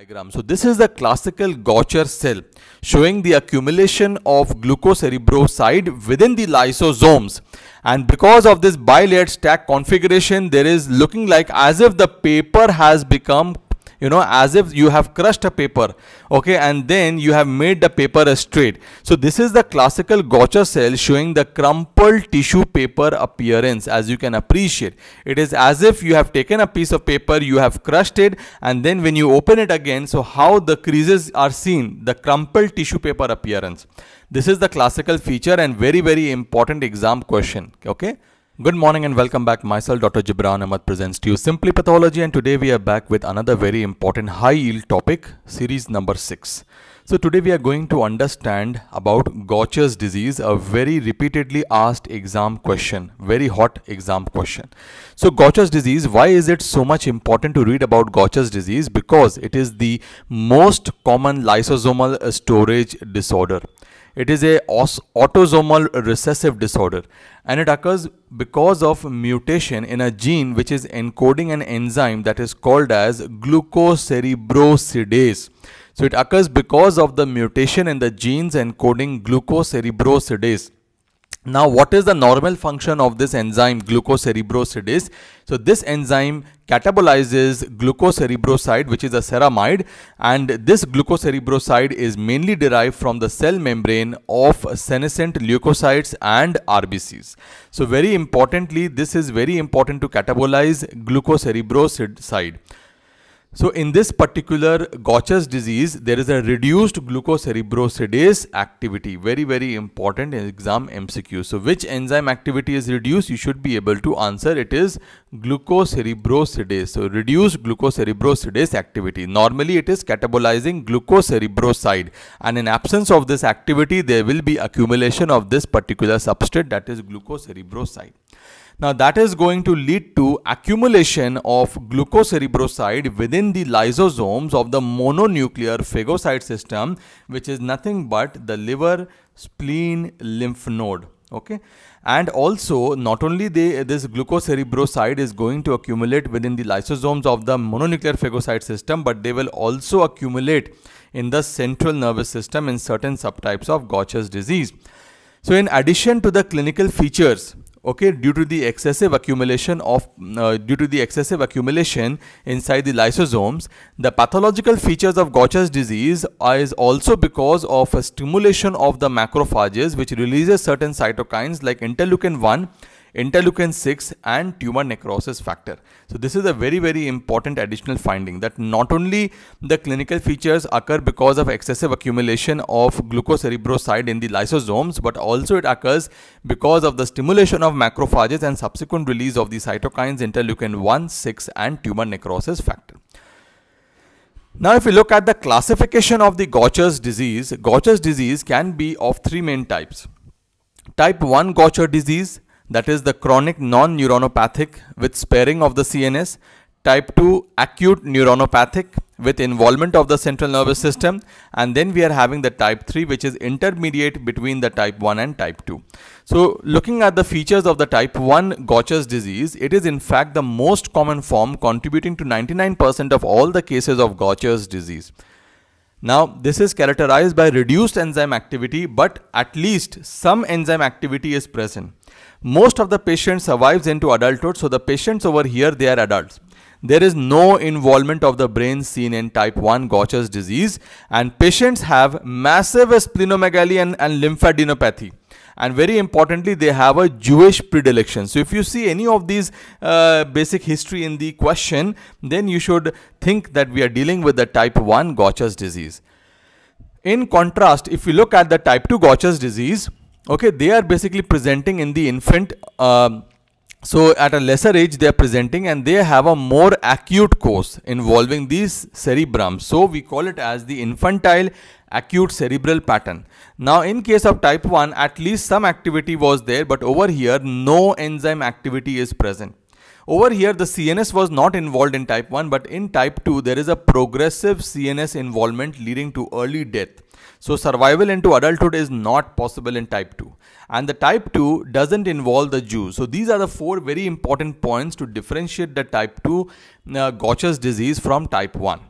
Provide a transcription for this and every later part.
diagram. So this is the classical Gaucher cell showing the accumulation of glucocerebroside within the lysosomes. And because of this bilayered stack configuration, there is looking like as if the paper has become you know as if you have crushed a paper okay and then you have made the paper straight. So this is the classical Gaucher cell showing the crumpled tissue paper appearance as you can appreciate. It is as if you have taken a piece of paper you have crushed it and then when you open it again so how the creases are seen the crumpled tissue paper appearance. This is the classical feature and very very important exam question okay Good morning and welcome back. Myself Dr. Jibran Ahmed presents to you Simply Pathology and today we are back with another very important high yield topic, series number 6. So today we are going to understand about Gaucher's disease, a very repeatedly asked exam question, very hot exam question. So Gaucher's disease, why is it so much important to read about Gaucher's disease? Because it is the most common lysosomal storage disorder. It is a autosomal recessive disorder and it occurs because of mutation in a gene which is encoding an enzyme that is called as glucocerebrosidase. So it occurs because of the mutation in the genes encoding glucocerebrosidase. Now, what is the normal function of this enzyme glucocerebrosidase? So, this enzyme catabolizes glucocerebroside which is a ceramide and this glucocerebroside is mainly derived from the cell membrane of senescent leukocytes and RBCs. So, very importantly, this is very important to catabolize glucocerebroside. So in this particular Gaucher's disease, there is a reduced glucocerebrosidase activity. Very, very important in exam MCQ. So which enzyme activity is reduced? You should be able to answer. It is glucocerebrosidase. So reduced glucocerebrosidase activity. Normally it is catabolizing glucocerebroside. And in absence of this activity, there will be accumulation of this particular substrate that is glucocerebroside. Now that is going to lead to accumulation of glucocerebroside within the lysosomes of the mononuclear phagocyte system which is nothing but the liver, spleen, lymph node okay and also not only this glucocerebroside is going to accumulate within the lysosomes of the mononuclear phagocyte system but they will also accumulate in the central nervous system in certain subtypes of Gaucher's disease. So in addition to the clinical features okay due to the excessive accumulation of uh, due to the excessive accumulation inside the lysosomes the pathological features of Gaucher's disease is also because of a stimulation of the macrophages which releases certain cytokines like interleukin 1 interleukin 6 and tumor necrosis factor. So this is a very very important additional finding that not only the clinical features occur because of excessive accumulation of glucocerebroside in the lysosomes but also it occurs because of the stimulation of macrophages and subsequent release of the cytokines interleukin 1, 6 and tumor necrosis factor. Now if we look at the classification of the Gaucher's disease, Gaucher's disease can be of three main types. Type 1 Gaucher disease, that is the chronic non-neuronopathic with sparing of the CNS, type 2 acute neuronopathic with involvement of the central nervous system and then we are having the type 3 which is intermediate between the type 1 and type 2. So looking at the features of the type 1 Gaucher's disease, it is in fact the most common form contributing to 99% of all the cases of Gaucher's disease. Now, this is characterized by reduced enzyme activity, but at least some enzyme activity is present. Most of the patients survives into adulthood, so the patients over here, they are adults. There is no involvement of the brain seen in type 1 Gaucher's disease and patients have massive splenomegaly and, and lymphadenopathy and very importantly they have a Jewish predilection. So if you see any of these uh, basic history in the question then you should think that we are dealing with the type 1 Gaucher's disease. In contrast if you look at the type 2 Gaucher's disease okay they are basically presenting in the infant um, so at a lesser age they are presenting and they have a more acute course involving these cerebrum. So we call it as the infantile acute cerebral pattern. Now in case of type 1 at least some activity was there but over here no enzyme activity is present. Over here the CNS was not involved in type 1 but in type 2 there is a progressive CNS involvement leading to early death. So survival into adulthood is not possible in type 2 and the type 2 doesn't involve the Jew. So these are the four very important points to differentiate the type 2 uh, Gaucher's disease from type 1.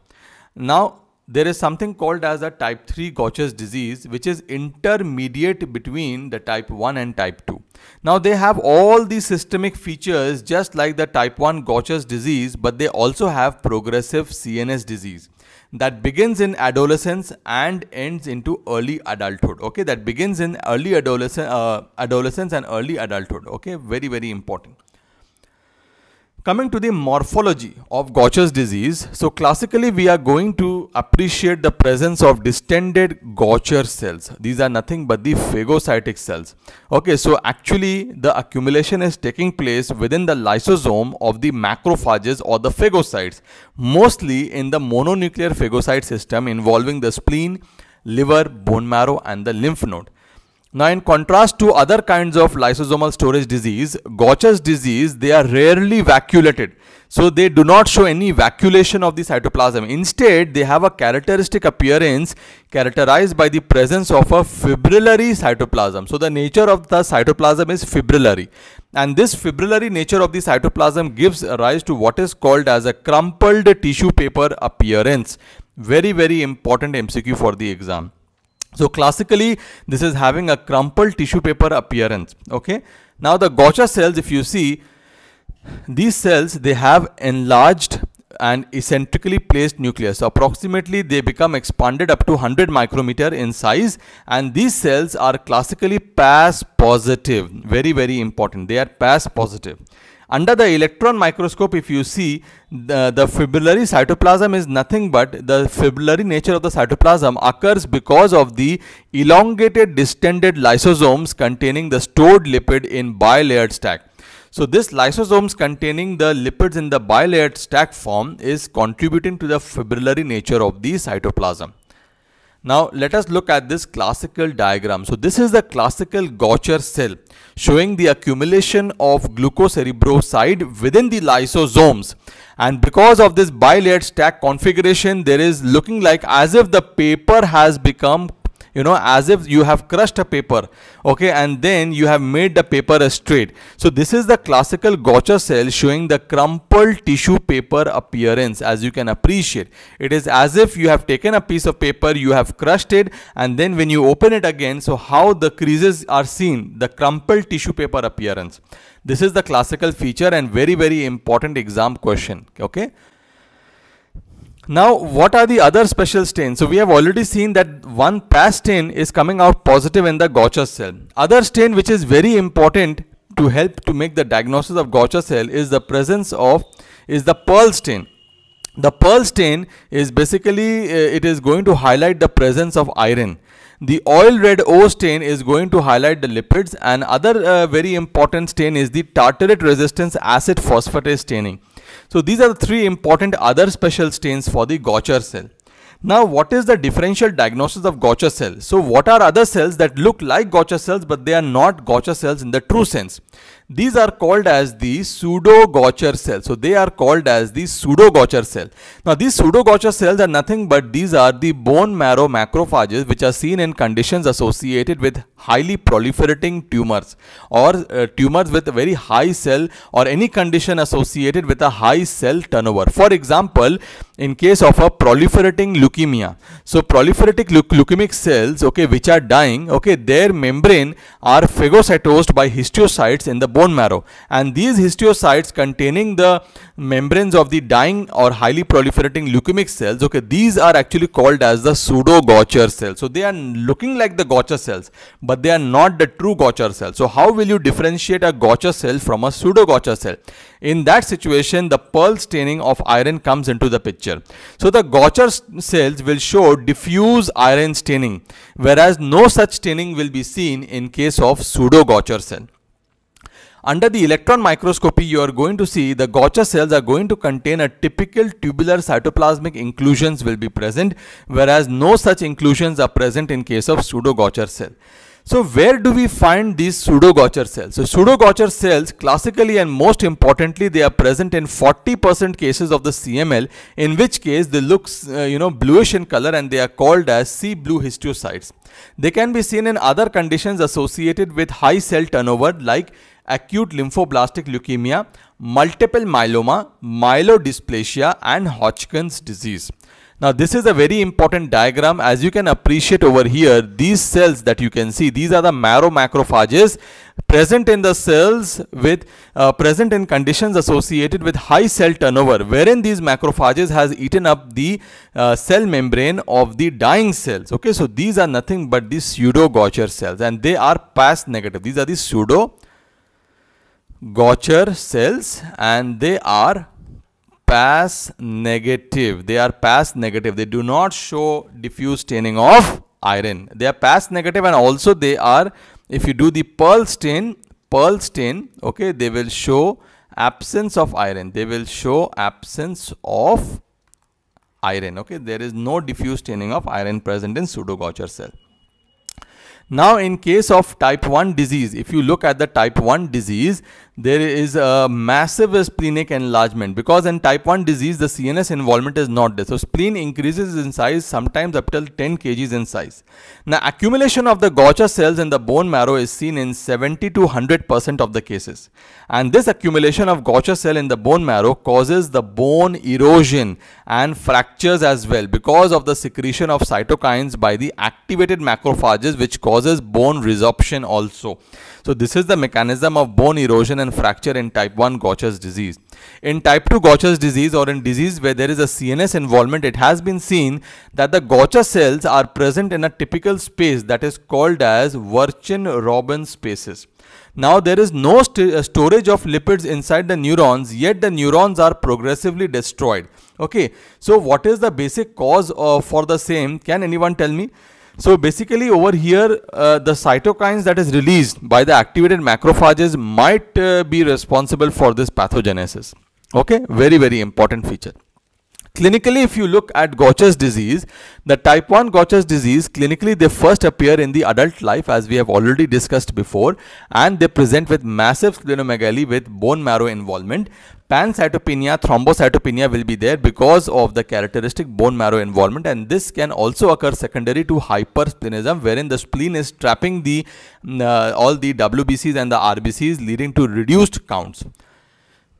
Now there is something called as a type 3 Gaucher's disease which is intermediate between the type 1 and type 2. Now they have all these systemic features just like the type 1 Gaucher's disease but they also have progressive CNS disease that begins in adolescence and ends into early adulthood. Okay that begins in early adolescence uh, adolescence and early adulthood. Okay very very important Coming to the morphology of Gaucher's disease, so classically we are going to appreciate the presence of distended Gaucher cells. These are nothing but the phagocytic cells. Okay, so actually the accumulation is taking place within the lysosome of the macrophages or the phagocytes, mostly in the mononuclear phagocyte system involving the spleen, liver, bone marrow and the lymph node. Now in contrast to other kinds of lysosomal storage disease, Gaucher's disease, they are rarely vacuolated. So they do not show any vacuolation of the cytoplasm. Instead, they have a characteristic appearance characterized by the presence of a fibrillary cytoplasm. So the nature of the cytoplasm is fibrillary. And this fibrillary nature of the cytoplasm gives rise to what is called as a crumpled tissue paper appearance. Very, very important MCQ for the exam. So classically, this is having a crumpled tissue paper appearance. Okay. Now the Gaucher cells, if you see, these cells, they have enlarged and eccentrically placed nucleus. So approximately they become expanded up to 100 micrometer in size and these cells are classically PAS positive. Very, very important. They are PAS positive. Under the electron microscope, if you see the, the fibrillary cytoplasm is nothing but the fibrillary nature of the cytoplasm occurs because of the elongated distended lysosomes containing the stored lipid in bilayered stack. So this lysosomes containing the lipids in the bilayered stack form is contributing to the fibrillary nature of the cytoplasm. Now let us look at this classical diagram. So this is the classical Gaucher cell showing the accumulation of glucocerebroside within the lysosomes. And because of this bilayered stack configuration, there is looking like as if the paper has become you know as if you have crushed a paper okay and then you have made the paper a straight. So this is the classical Gaucher cell showing the crumpled tissue paper appearance as you can appreciate. It is as if you have taken a piece of paper you have crushed it and then when you open it again so how the creases are seen the crumpled tissue paper appearance. This is the classical feature and very very important exam question okay now, what are the other special stains? So, we have already seen that one PAS stain is coming out positive in the Gaucher cell. Other stain which is very important to help to make the diagnosis of Gaucher cell is the presence of is the Pearl stain. The Pearl stain is basically uh, it is going to highlight the presence of iron. The oil red O stain is going to highlight the lipids and other uh, very important stain is the tartrate resistance acid phosphatase staining. So these are the three important other special stains for the Gaucher cell. Now what is the differential diagnosis of Gaucher cell? So what are other cells that look like Gaucher cells but they are not Gaucher cells in the true sense? These are called as the pseudo-Gaucher cells. So they are called as the pseudo-Gaucher cell. Now these pseudo-Gaucher cells are nothing but these are the bone marrow macrophages which are seen in conditions associated with highly proliferating tumors or uh, tumors with a very high cell or any condition associated with a high cell turnover. For example, in case of a proliferating leukemia. So proliferating leukemic cells, okay, which are dying, okay, their membrane are phagocytosed by histiocytes in the bone bone marrow. And these histiocytes containing the membranes of the dying or highly proliferating leukemic cells okay these are actually called as the pseudo Gaucher cells. So they are looking like the Gaucher cells but they are not the true Gaucher cells. So how will you differentiate a Gaucher cell from a pseudo Gaucher cell? In that situation the pearl staining of iron comes into the picture. So the Gaucher cells will show diffuse iron staining whereas no such staining will be seen in case of pseudo Gaucher cell under the electron microscopy, you are going to see the Gaucher cells are going to contain a typical tubular cytoplasmic inclusions will be present, whereas no such inclusions are present in case of pseudo-Gaucher cell. So where do we find these pseudo-Gaucher cells? So pseudo-Gaucher cells classically and most importantly they are present in 40% cases of the CML in which case they look uh, you know bluish in color and they are called as sea blue histiocytes. They can be seen in other conditions associated with high cell turnover like acute lymphoblastic leukemia, multiple myeloma, myelodysplasia and Hodgkin's disease. Now this is a very important diagram. As you can appreciate over here these cells that you can see these are the marrow macrophages present in the cells with uh, present in conditions associated with high cell turnover wherein these macrophages has eaten up the uh, cell membrane of the dying cells. Okay so these are nothing but the pseudo Gaucher cells and they are PAS negative. These are the pseudo Gaucher cells and they are PAS negative. They are PAS negative. They do not show diffuse staining of iron. They are PAS negative and also they are if you do the Pearl stain Pearl stain okay they will show absence of iron. They will show absence of iron okay. There is no diffuse staining of iron present in pseudo Gaucher cell now in case of type 1 disease, if you look at the type 1 disease, there is a massive splenic enlargement because in type 1 disease, the CNS involvement is not there. So spleen increases in size sometimes up till 10 kgs in size. Now accumulation of the Gaucher cells in the bone marrow is seen in 70 to 100% of the cases. And this accumulation of Gaucher cell in the bone marrow causes the bone erosion and fractures as well because of the secretion of cytokines by the activated macrophages which cause causes bone resorption also. So this is the mechanism of bone erosion and fracture in type 1 Gaucher's disease. In type 2 Gaucher's disease or in disease where there is a CNS involvement, it has been seen that the Gaucher cells are present in a typical space that is called as Virchow-Robin spaces. Now there is no st uh, storage of lipids inside the neurons yet the neurons are progressively destroyed. Okay, so what is the basic cause uh, for the same? Can anyone tell me? So basically over here, uh, the cytokines that is released by the activated macrophages might uh, be responsible for this pathogenesis. Okay, very, very important feature. Clinically, if you look at Gaucher's disease, the type 1 Gaucher's disease, clinically they first appear in the adult life as we have already discussed before and they present with massive splenomegaly with bone marrow involvement. Pancytopenia, thrombocytopenia will be there because of the characteristic bone marrow involvement and this can also occur secondary to hypersplenism wherein the spleen is trapping the uh, all the WBCs and the RBCs leading to reduced counts.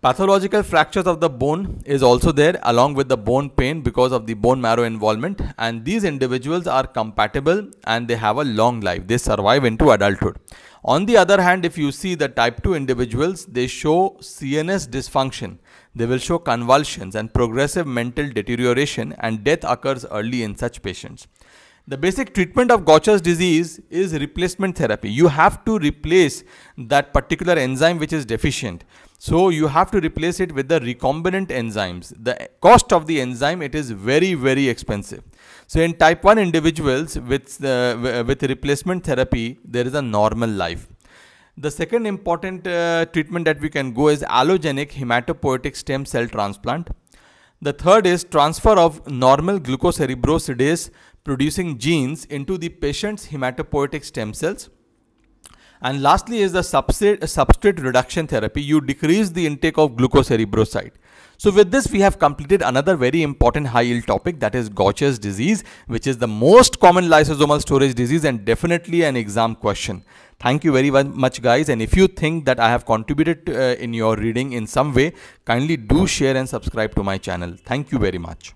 Pathological fractures of the bone is also there along with the bone pain because of the bone marrow involvement and these individuals are compatible and they have a long life. They survive into adulthood. On the other hand, if you see the type 2 individuals, they show CNS dysfunction. They will show convulsions and progressive mental deterioration and death occurs early in such patients. The basic treatment of Gaucher's disease is replacement therapy. You have to replace that particular enzyme which is deficient. So you have to replace it with the recombinant enzymes. The cost of the enzyme, it is very, very expensive. So in type 1 individuals with, uh, with replacement therapy, there is a normal life. The second important uh, treatment that we can go is allogenic hematopoietic stem cell transplant. The third is transfer of normal glucocerebrosidase producing genes into the patient's hematopoietic stem cells. And lastly is the substrate, substrate reduction therapy. You decrease the intake of glucocerebroside. So with this, we have completed another very important high yield topic that is Gaucher's disease, which is the most common lysosomal storage disease and definitely an exam question. Thank you very much guys. And if you think that I have contributed uh, in your reading in some way, kindly do share and subscribe to my channel. Thank you very much.